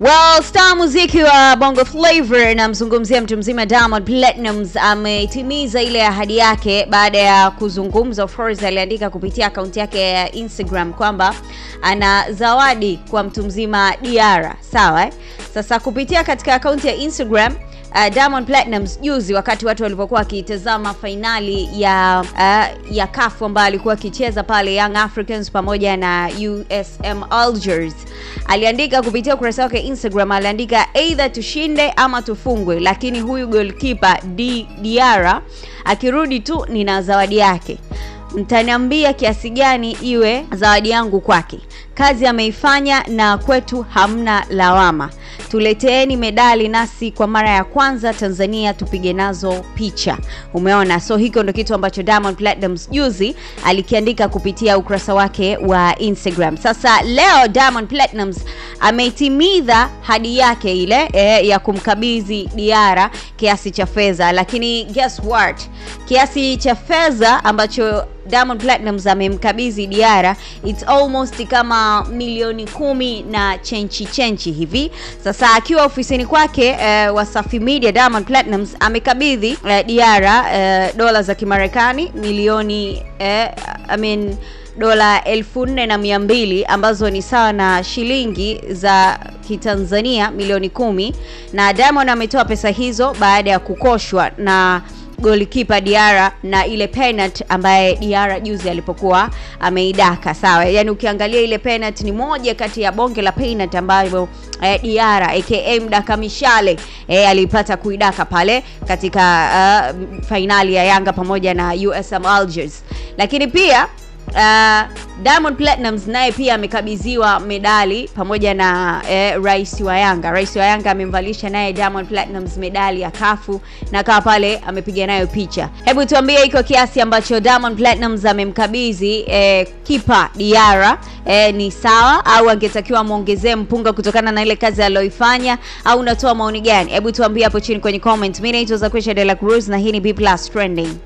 Well, star muziki wa Bongo Flava namzungumzia mtu mzima Diamond Platnumz ametimiza ile ahadi yake baada ya kuzungumza. Of course aliandika kupitia akaunti yake ya Instagram kwamba ana zawadi kwa mtu mzima Diara, sawa eh? Sasa kupitia katika akaunti ya Instagram uh, Diamond Platnumz juzi wakati watu walipokuwa wakitazama fainali ya uh, ya CAF ambayo alikuwa akicheza pale Young Africans pamoja na USM Algiers, aliandika kupitia ukurasa wake Instagram, aliandika either tushinde ama tufungwe, lakini huyu goalkeeper Diara akirudi tu nina zawadi yake mtaniambia kiasi gani iwe zawadi yangu kwake. Kazi ameifanya na kwetu hamna lawama. Tuleteeni medali nasi kwa mara ya kwanza Tanzania tupige nazo picha. Umeona, so hiko ndo kitu ambacho Diamond Platnumz juzi alikiandika kupitia ukurasa wake wa Instagram. Sasa leo Diamond Platnumz ameitimiza hadi yake ile eh, ya kumkabidhi Diara kiasi cha fedha, lakini guess what, kiasi cha fedha ambacho Diamond Platnumz amemkabidhi Diara it's almost kama milioni kumi na chenchi chenchi hivi. Sasa akiwa ofisini kwake eh, Wasafi Media, Diamond Platnumz amekabidhi eh, Diara eh, dola za Kimarekani milioni eh, I mean dola elfu nne na mia mbili ambazo ni sawa na shilingi za Kitanzania milioni kumi, na Diamond ametoa pesa hizo baada ya kukoshwa na golikipa Diara na ile penalty ambaye Diara juzi alipokuwa ameidaka. Sawa, yani ukiangalia ile penalty ni moja kati ya bonge la penalty ambayo eh, Diara aka mdaka mishale eh, alipata kuidaka pale katika uh, fainali ya Yanga pamoja na USM Algiers, lakini pia Uh, Diamond Platnumz naye pia amekabidhiwa medali pamoja na eh, rais wa Yanga. Rais wa Yanga amemvalisha naye Diamond Platnumz medali ya kafu na kawa pale amepiga nayo picha. Hebu tuambie iko kiasi ambacho Diamond Platnumz amemkabidhi eh, kipa Diara eh, ni sawa au angetakiwa muongezee mpunga kutokana na ile kazi aliyoifanya au unatoa maoni gani? Hebu tuambie hapo chini kwenye comment. Mimi naitwa Zakwesha De La Cruz na hii ni B Trending.